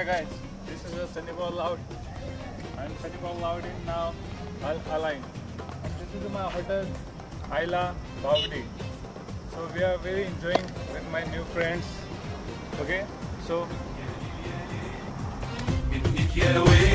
Hi guys, this is Sunny Boy Loud. I'm Sunny Boy Loud in now Al This is my hotel Ayla Bavdi. So we are very enjoying with my new friends. Okay, so. Get away.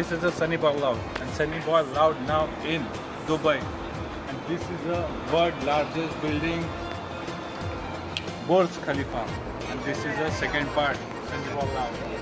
This is a Sunny Boy Loud and Sunny Boy Loud now in Dubai. And this is the world largest building, Burj Khalifa. And this is the second part, Sunny Boy Loud.